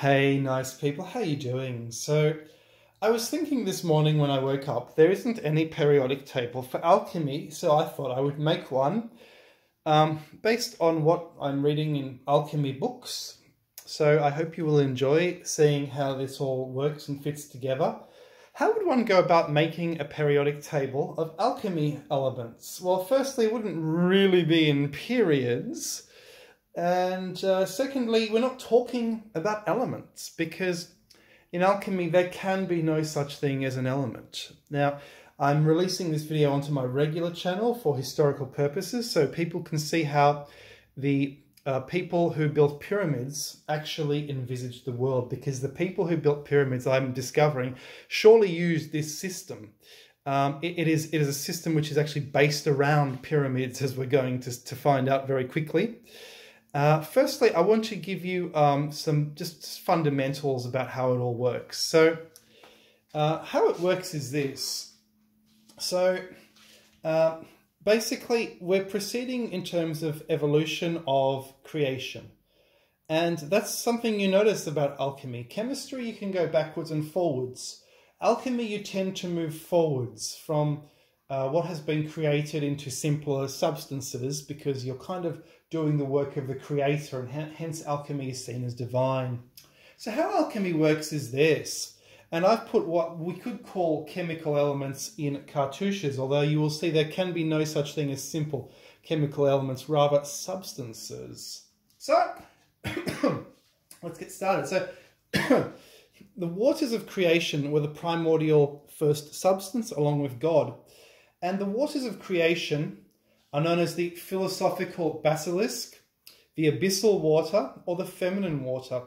Hey, nice people, how are you doing? So, I was thinking this morning when I woke up, there isn't any periodic table for alchemy, so I thought I would make one um, based on what I'm reading in alchemy books. So I hope you will enjoy seeing how this all works and fits together. How would one go about making a periodic table of alchemy elements? Well, firstly, it wouldn't really be in periods. And uh, secondly, we're not talking about elements because in alchemy there can be no such thing as an element. Now, I'm releasing this video onto my regular channel for historical purposes so people can see how the uh, people who built pyramids actually envisaged the world because the people who built pyramids, I'm discovering, surely used this system. Um, it, it, is, it is a system which is actually based around pyramids as we're going to, to find out very quickly. Uh, firstly, I want to give you um, some just fundamentals about how it all works. So uh, how it works is this. So uh, basically, we're proceeding in terms of evolution of creation. And that's something you notice about alchemy. Chemistry, you can go backwards and forwards. Alchemy, you tend to move forwards from uh, what has been created into simpler substances because you're kind of doing the work of the creator and hence alchemy is seen as divine. So how alchemy works is this. And I've put what we could call chemical elements in cartouches, although you will see there can be no such thing as simple chemical elements, rather substances. So, let's get started. So, the waters of creation were the primordial first substance along with God. And the waters of creation are known as the philosophical basilisk, the abyssal water, or the feminine water.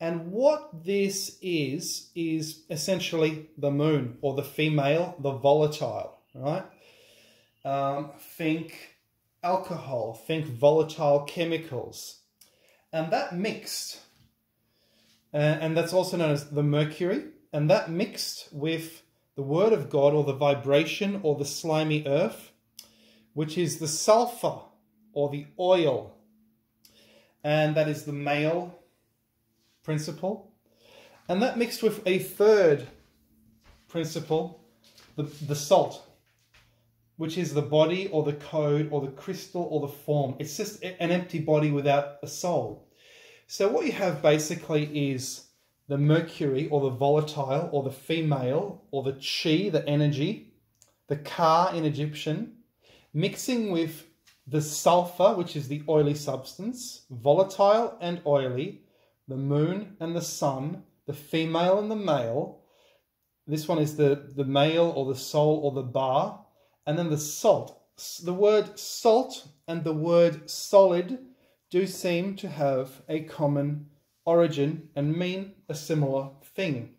And what this is, is essentially the moon, or the female, the volatile, right? Um, think alcohol, think volatile chemicals. And that mixed, uh, and that's also known as the mercury, and that mixed with the word of God, or the vibration, or the slimy earth, which is the sulfur or the oil. And that is the male principle. And that mixed with a third principle, the, the salt, which is the body or the code or the crystal or the form. It's just an empty body without a soul. So what you have basically is the mercury or the volatile or the female or the chi, the energy, the ka in Egyptian, mixing with the sulfur, which is the oily substance, volatile and oily, the moon and the sun, the female and the male. This one is the, the male or the soul or the ba, and then the salt. The word salt and the word solid do seem to have a common origin and mean a similar thing.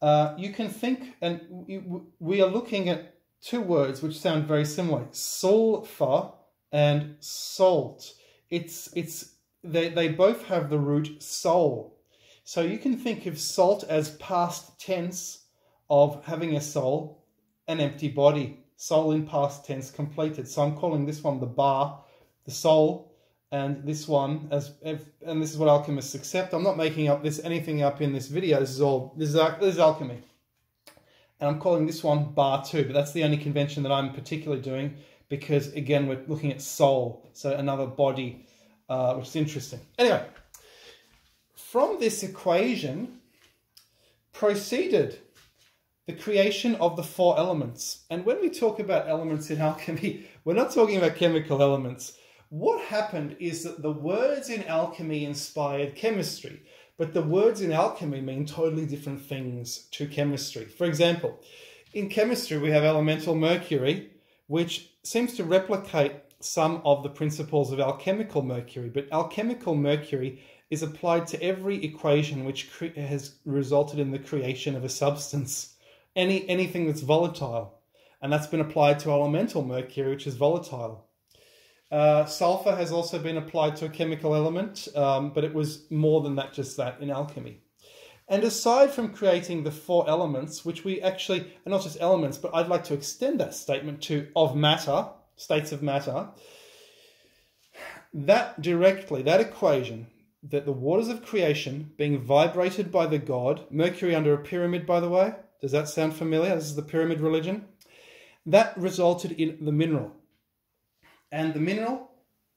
Uh, you can think, and we are looking at two words which sound very similar, sulfur and salt. It's, it's, they, they both have the root soul. So you can think of salt as past tense of having a soul, an empty body. Soul in past tense completed. So I'm calling this one the ba, the soul, and this one as and this is what alchemists accept. I'm not making up this anything up in this video. This is all this is, this is alchemy and I'm calling this one bar 2, but that's the only convention that I'm particularly doing because, again, we're looking at soul, so another body, uh, which is interesting. Anyway, from this equation proceeded the creation of the four elements. And when we talk about elements in alchemy, we're not talking about chemical elements. What happened is that the words in alchemy inspired chemistry. But the words in alchemy mean totally different things to chemistry. For example, in chemistry, we have elemental mercury, which seems to replicate some of the principles of alchemical mercury, but alchemical mercury is applied to every equation which has resulted in the creation of a substance, any anything that's volatile. And that's been applied to elemental mercury, which is volatile. Uh, sulfur has also been applied to a chemical element, um, but it was more than that, just that in alchemy. And aside from creating the four elements, which we actually, and not just elements, but I'd like to extend that statement to of matter, states of matter, that directly, that equation, that the waters of creation being vibrated by the god, Mercury under a pyramid, by the way, does that sound familiar? This is the pyramid religion. That resulted in the mineral. And the mineral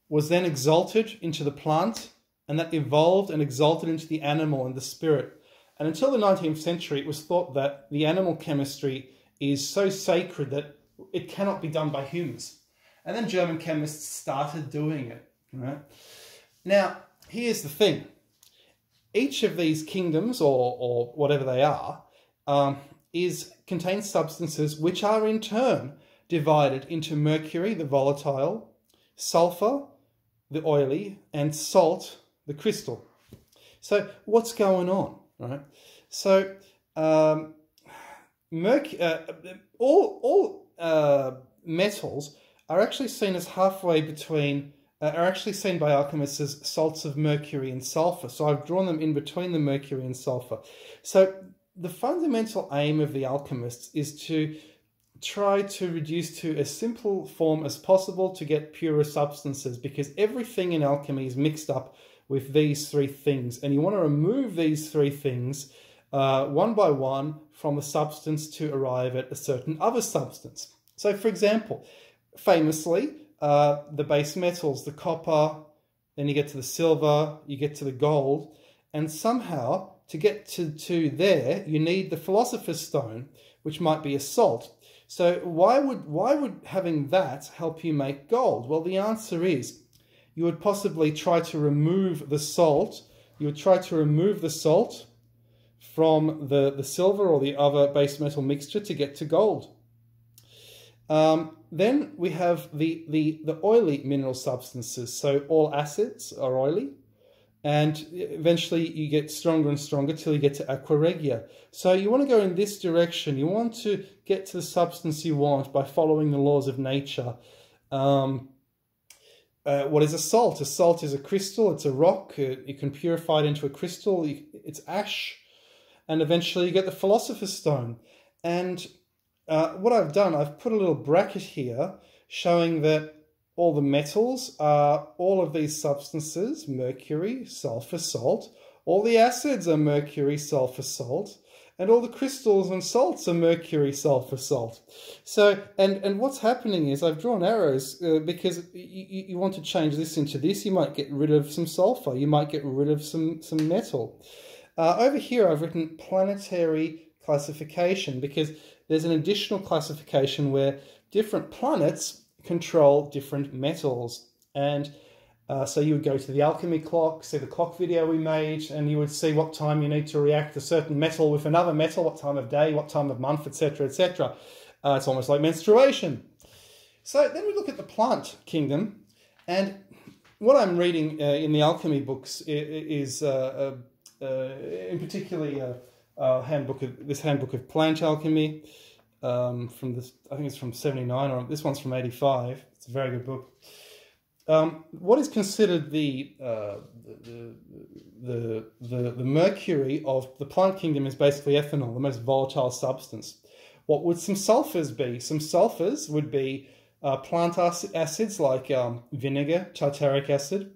was then exalted into the plant, and that evolved and exalted into the animal and the spirit. And until the 19th century, it was thought that the animal chemistry is so sacred that it cannot be done by humans. And then German chemists started doing it. Right? Now, here's the thing. Each of these kingdoms, or, or whatever they are, um, is contains substances which are in turn divided into mercury, the volatile, sulfur, the oily, and salt, the crystal. So what's going on, right? So um, merc- uh, all all uh, metals are actually seen as halfway between. Uh, are actually seen by alchemists as salts of mercury and sulfur. So I've drawn them in between the mercury and sulfur. So the fundamental aim of the alchemists is to try to reduce to as simple form as possible to get purer substances because everything in alchemy is mixed up with these three things and you want to remove these three things uh, one by one from the substance to arrive at a certain other substance. So for example, famously, uh, the base metals, the copper, then you get to the silver, you get to the gold, and somehow to get to, to there, you need the philosopher's stone, which might be a salt. So why would, why would having that help you make gold? Well, the answer is you would possibly try to remove the salt. You would try to remove the salt from the, the silver or the other base metal mixture to get to gold. Um, then we have the, the, the oily mineral substances. So all acids are oily and eventually you get stronger and stronger till you get to aqua regia. So you want to go in this direction. You want to get to the substance you want by following the laws of nature. Um, uh, what is a salt? A salt is a crystal, it's a rock, uh, you can purify it into a crystal, it's ash, and eventually you get the philosopher's stone. And uh, what I've done, I've put a little bracket here showing that all the metals are all of these substances, mercury, sulfur, salt. All the acids are mercury, sulfur, salt. And all the crystals and salts are mercury, sulfur, salt. So, and, and what's happening is I've drawn arrows uh, because you, you want to change this into this. You might get rid of some sulfur. You might get rid of some, some metal. Uh, over here, I've written planetary classification because there's an additional classification where different planets control different metals. And uh, so you would go to the alchemy clock, see the clock video we made, and you would see what time you need to react a certain metal with another metal, what time of day, what time of month, etc., etc. Uh, it's almost like menstruation. So then we look at the plant kingdom, and what I'm reading uh, in the alchemy books is, uh, uh, uh, in particularly, a handbook of this handbook of plant alchemy um, from this. I think it's from '79, or this one's from '85. It's a very good book. Um, what is considered the, uh, the, the, the, the mercury of the plant kingdom is basically ethanol, the most volatile substance. What would some sulfurs be? Some sulfurs would be uh, plant acids like um, vinegar, tartaric acid.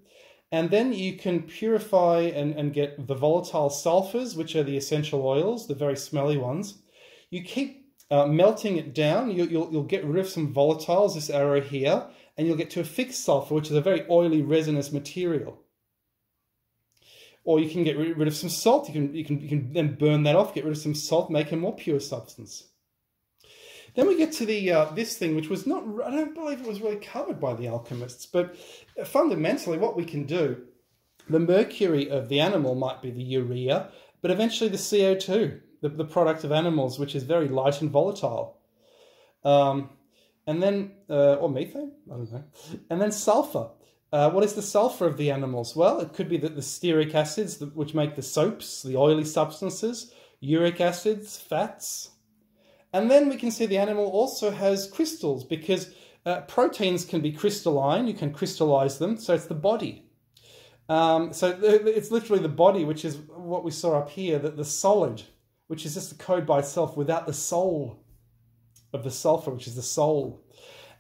And then you can purify and, and get the volatile sulfurs, which are the essential oils, the very smelly ones. You keep uh, melting it down, you, will you'll, get rid of some volatiles, this arrow here, and you'll get to a fixed sulfur, which is a very oily resinous material. Or you can get rid of some salt. You can, you can, you can then burn that off, get rid of some salt, make a more pure substance. Then we get to the uh, this thing, which was not, I don't believe it was really covered by the alchemists, but fundamentally what we can do, the mercury of the animal might be the urea, but eventually the CO2 the, the product of animals, which is very light and volatile. Um, and then, uh, or methane, I don't know. And then sulfur. Uh, what is the sulfur of the animals? Well, it could be that the stearic acids, which make the soaps, the oily substances, uric acids, fats. And then we can see the animal also has crystals because uh, proteins can be crystalline, you can crystallize them, so it's the body. Um, so it's literally the body, which is what we saw up here, that the solid which is just a code by itself without the soul of the sulfur, which is the soul.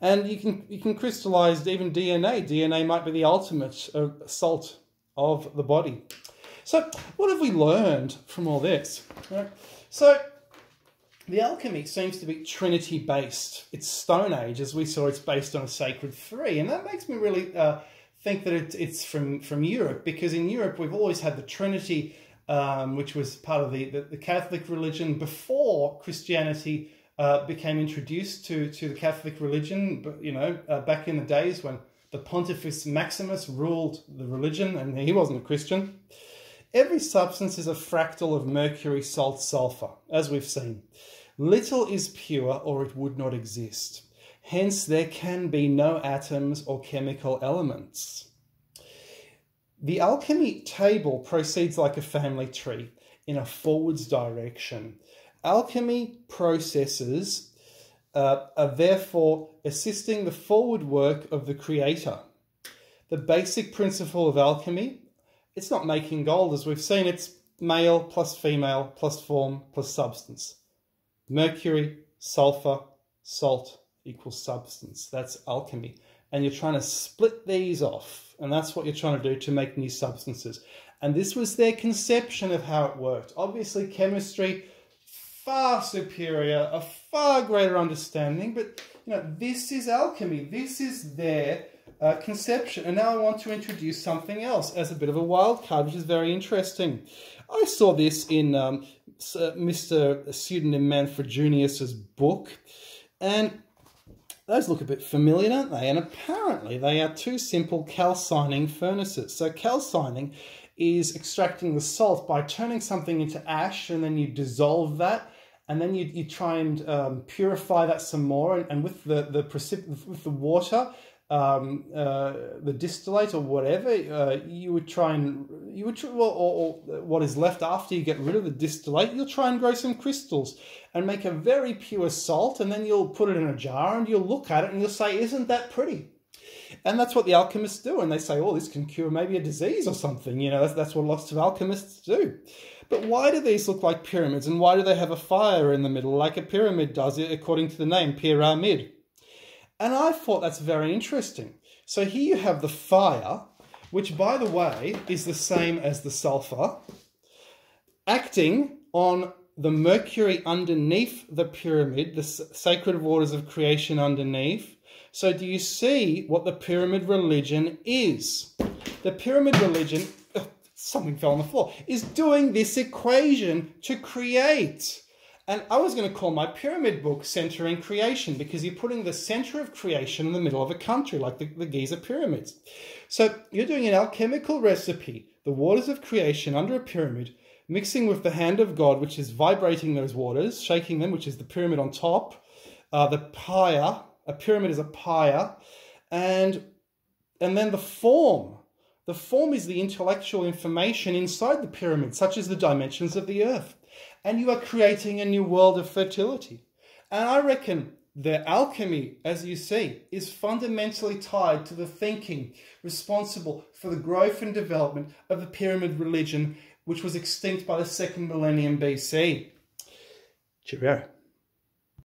And you can you can crystallize even DNA. DNA might be the ultimate uh, salt of the body. So, what have we learned from all this? So, the alchemy seems to be Trinity based. It's Stone Age, as we saw, it's based on a sacred three. And that makes me really uh, think that it, it's from, from Europe, because in Europe we've always had the Trinity, um, which was part of the, the, the, Catholic religion before Christianity uh, became introduced to, to the Catholic religion, you know, uh, back in the days when the Pontifex Maximus ruled the religion, and he wasn't a Christian. Every substance is a fractal of mercury, salt, sulfur, as we've seen. Little is pure or it would not exist. Hence, there can be no atoms or chemical elements. The alchemy table proceeds like a family tree in a forwards direction. Alchemy processes uh, are therefore assisting the forward work of the creator. The basic principle of alchemy it's not making gold as we've seen. It's male plus female plus form plus substance. Mercury, sulfur, salt equals substance. That's alchemy. And you're trying to split these off. And that's what you're trying to do to make new substances. And this was their conception of how it worked. Obviously, chemistry, far superior, a far greater understanding. But, you know, this is alchemy. This is their uh, conception. And now I want to introduce something else as a bit of a wild card, which is very interesting. I saw this in um, Mr. Pseudonym Manfred Junius's book, and those look a bit familiar, don't they? And apparently they are two simple calcining furnaces. So calcining is extracting the salt by turning something into ash and then you dissolve that and then you, you try and um, purify that some more and, and with the, the with the water um, uh, the distillate or whatever, uh, you would try and you would try, or, or, or, what is left after you get rid of the distillate, you'll try and grow some crystals and make a very pure salt, and then you'll put it in a jar and you'll look at it and you'll say, "Isn't that pretty?" And that's what the alchemists do, and they say, "Oh, this can cure maybe a disease or something." You know, that's, that's what lots of alchemists do. But why do these look like pyramids, and why do they have a fire in the middle, like a pyramid does, It according to the name pyramid? And I thought that's very interesting. So here you have the fire, which by the way is the same as the sulfur, acting on the mercury underneath the pyramid, the sacred waters of creation underneath. So do you see what the pyramid religion is? The pyramid religion, uh, something fell on the floor, is doing this equation to create and I was going to call my pyramid book Centering Creation because you're putting the center of creation in the middle of a country like the, the Giza pyramids. So you're doing an alchemical recipe, the waters of creation under a pyramid, mixing with the hand of God, which is vibrating those waters, shaking them, which is the pyramid on top, uh, the pyre, a pyramid is a pyre, and, and then the form. The form is the intellectual information inside the pyramid, such as the dimensions of the earth and you are creating a new world of fertility. And I reckon the alchemy, as you see, is fundamentally tied to the thinking responsible for the growth and development of the pyramid religion, which was extinct by the second millennium BC. Cheerio.